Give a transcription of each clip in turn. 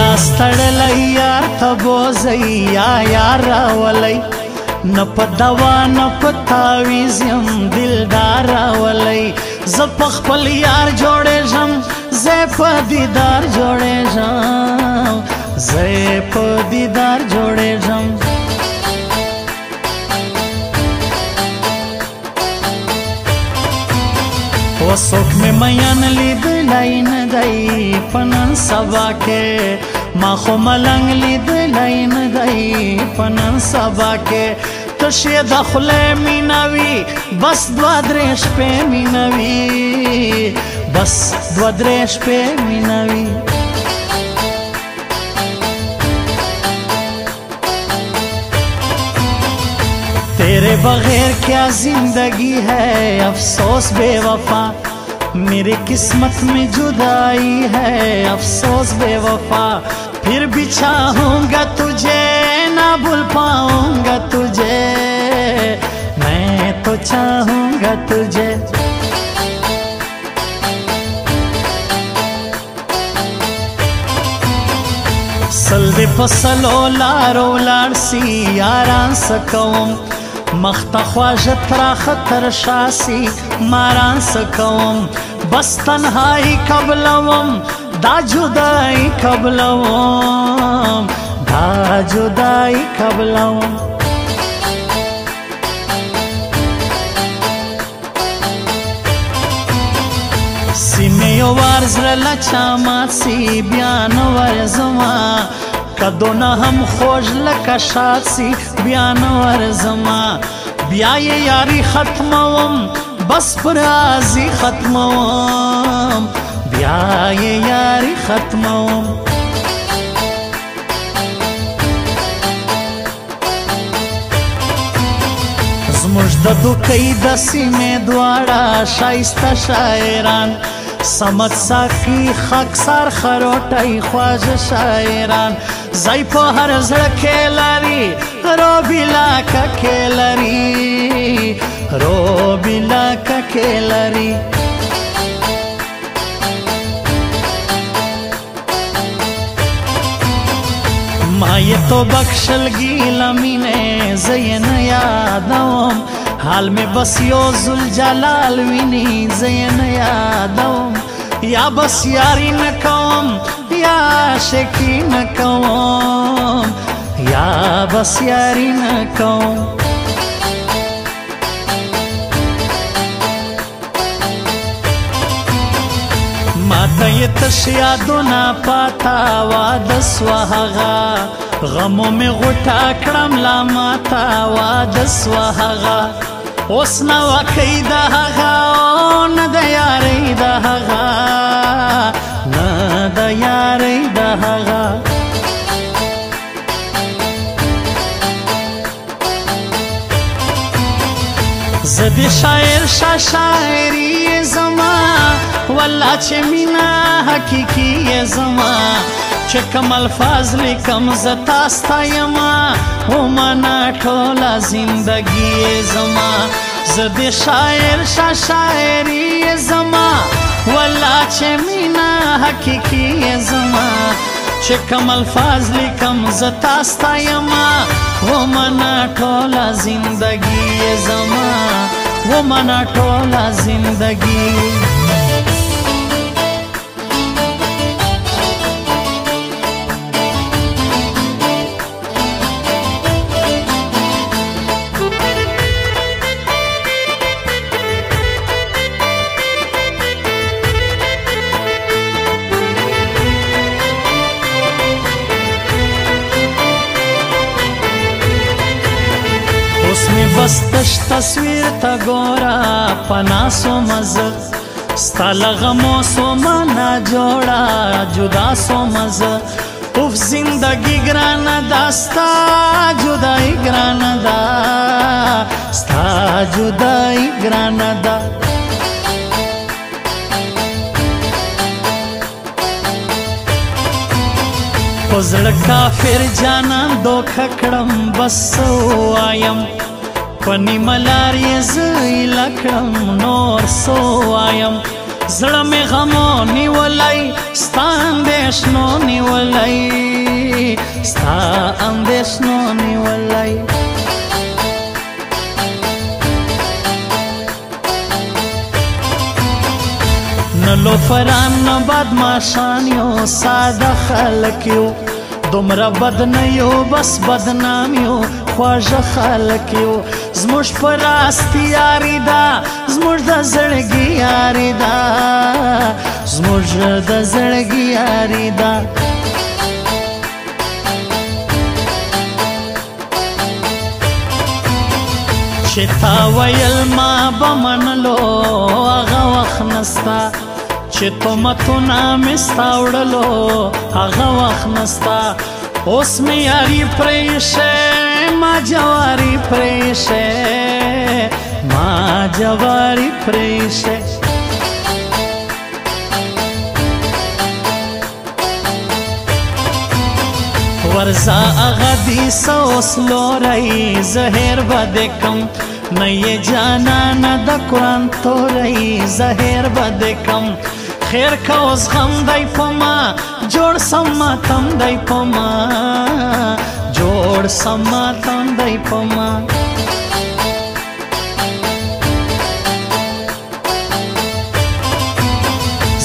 نا ستړلې یار ته بوزي یا یار ولای نه په دوا نه په تعویز يم دلدار ولای ز په خپل یار جوړې ژم ز په دیدار جوړې ژم ز په دیدار جوړې ژم وسوک مې میان لید لیدلای نه دی پنن سبا کې ما خو ملنګ لیدلای نه دی پنن سبا کې تشه د خله مینوي بس دوا درې شپې مینوي بس دوا درې شپې مینوي تیرے بغیر کیا زندگی ہے افسوس بے وفا मेरे किस्मत में जुदाई है अफसोस बेवफा फिर भी चाहूँगा तुझे ना भूल पाऊंगा तुझे मैं तो चाहूंगा तुझे सल्दे पसलो लारो लारसी आराम सकवम مخته خواجه تراخه تر شاسی ماران سکوم بس تنهایی قبلوم دا جدائی قبلوم دا جدائی قبلوم سیمه و ورز رلا چامات سی بیان ورزما کدونه هم خوش لکه شاسی بیا نور زما بیا یاری ختموم بس پرازی ختموم بیا یاری ختموم زموږ د دوکې د سیمې دواړه شایسته شاعران سمت صافي خاکسار خروټي خواجه شاعران زای په هر زړه کې لري رو بلا کې لري رو بلا کې لري ما یې تو بخشل ګیلا مینه زین یادوم حال می بس یو زلجلال ویني زین یادوم یا بس یاری نکوم یا شکی نکوم یا بس یاری نکوم ماته یې تش یادونه پاتا واده سوه هغه غمو مې غوټه کړم لا ماته واده سوه هغه اوس نو کوي د هغه نه د یاري د هغه نه د یاري د هغه زدي شاعر شا شاعري زما والله چې مینا حقيقي زما چې کم الفاظ لیکم زتا ستایما او منا ټوله زندگی زما زه د شاعر شا شاعری زما والله چې مینا حقیقي زما چې کم الفاظ لیکم زتا ستایما او منا ټوله زندگی زما و منا ټوله زندگی تش تصویر تا ګورا پنا سو مز ستال غمو سو منا جوړا جدا سو مز اوف زندگی ګران داستا جدای ګران دا ستا جدای ګران دا پزړ کافر جانان دوخ کړم بس وایم پنی ملاری زی لکم نور سو آیم زړه می غمو نیولای ستان دیشنو نیولای ستا اندیشنو نیولای نلو فران نباد ماشان یو ساده خلق یو دومره بد نه یو بس بدنام یو خواږه خلق یو زموږ پر استی یاری دا زموږ د زړګي یاری دا زموږ د زړګي یاری دا چې تا ویل ما بمنلو هغه وخت نستا چې تمتونه مستا وړلو هغه وخت نستا اوس مې یاري پرېشه ما جواری پریشه ما جواری پریشه ورزا اغدی سوس لوری زهر بدکم نئی جانانا دا قرآن تو رئی زهر بدکم خیر کوز غم دی پما جوړ سم ماتم دی پما சம்மா தாந்தை பொம்மா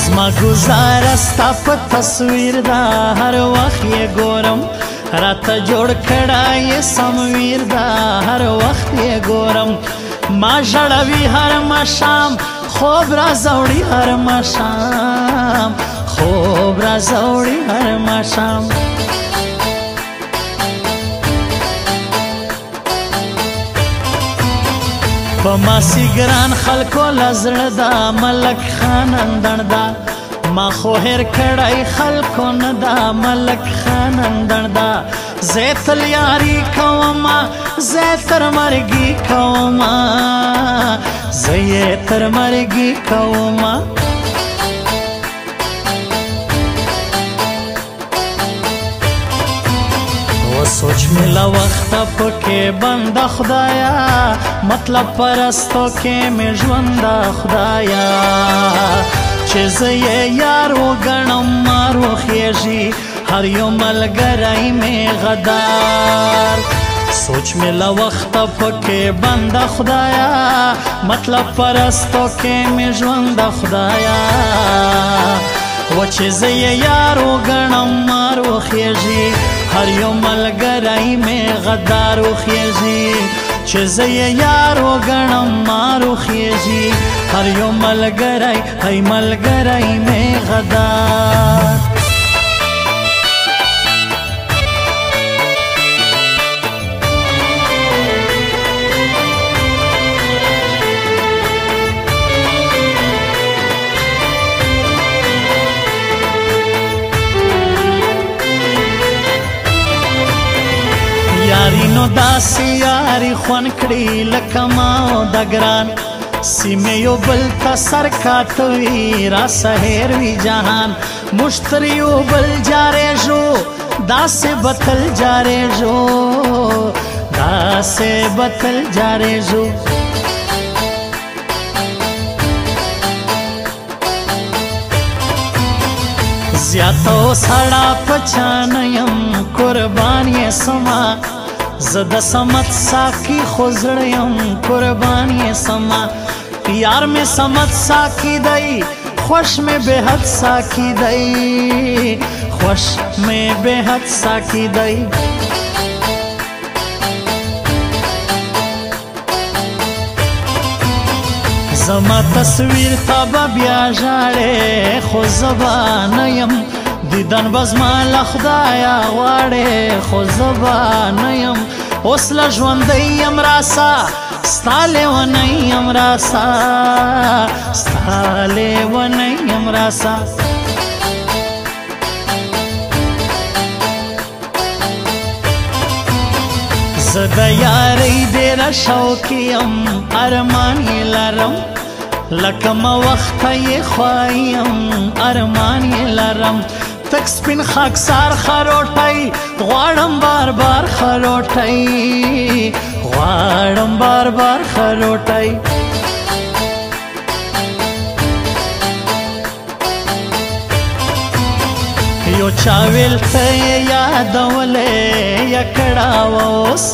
زما گزاره ستا په تصویر دا هر وخت یې ګورم راته جوړ کړای سمویر دا هر وخت یې ګورم ما ژړوي هر مشام خوب را زوړي هر مشام خوب را زوړي هر مشام په ماسی ګران خلکو لزړه دا ملک خان اندړ دا ما خو هر کړای خلکو نه دا ملک خان اندړ دا زیتل یاری کوما زیتر مرګي کوما زیتر مرګي کوما سوچ می لا وخت پکې بند خدایا مطلب پرستو کې می ژوند خدایا چې زه یې یار وګڼم مارو خېږي هر یو ملګری می غدار سوچ می لا وخت پکې بند خدایا مطلب پرستو کې می ژوند خدایا و چې زه یې یار وګڼم مارو خېږي هر یو ملګری مې غدار خيږي چې زه یې یار وګڼم مارو خيږي هر یو ملګری هی ملګری مې غدار دا سیاري خون کړي لکه ما د ګران سیمه یو بل تا سر کاتوي را سحر وی جهان مشتری یو بل جاره جو دا سه بتل جاره جو دا سه بتل جاره جو زیاتو سړا پچانیم قربان یې سما زه د سمت ساکي خوځړ يم قرباني سما یار مې سمت ساکي دی خوش مې بهت ساکي دی خوش مې بهت ساکي دی زما تصویر تا بیا ژړې خو زبانه يم دیدن بزما له خدایا غواړې خو زبا نه یم اوس له ژوندی یم راسا ستا لیونی یم راسا ستا لیونی یم راسا زه د یارۍ ډېره شوقي یم ارمان یې لرم لکه ما وخته یې خوایم ارمان یې لرم تک سپین خاکسار خروټای غواړم بار بار خروټای غواړم بار بار خروټای یو چاویل ته یادولې یکړاوس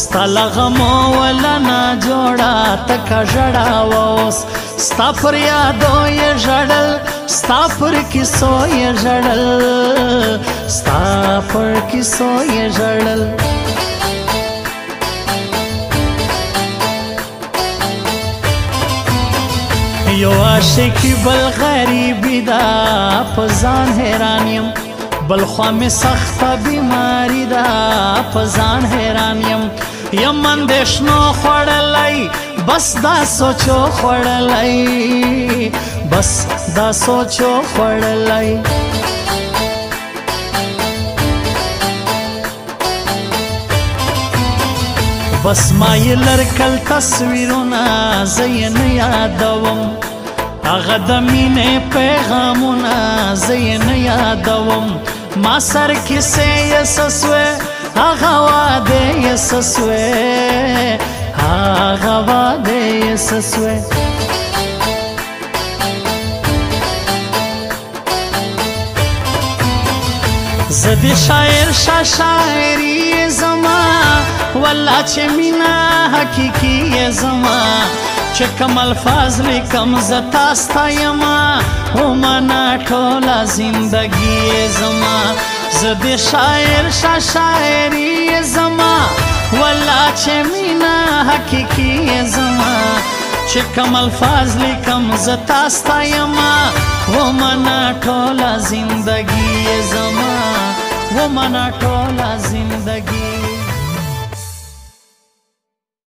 ستلا غمو ولنا جوړا تک جړاوس ستا پر یادو یې جړل ستا پر کیسو یې ژړل ستا پر کیسو یې ژړل یو عاشق بل غریب دا په ځان حیران یم بل خو مې سخته بیماری دا په ځان حیران یم یم اندېښنو خوړلی بس دا سوچو خوړلی بس دا سوچو خړلای بس ما یې لرکل تصویرونه زین یادوم هغه د مینې پیغامونه زین یادوم ما سر کې سې سسوې هغه واده یې سسوې هغه واده یې سسوې زدي شاعر شا شاعري زما والله چې مینا حقيقي زما چې کوم الفاظ لیکم زتا ستایما هو منا ټوله زندگی زما زدي شاعر شا شاعري زما والله چې مینا حقيقي زما چې کوم الفاظ لیکم زتا ستایما वो मना ठोला जिंदगी ये जमा वो मना ठोला जिंदगी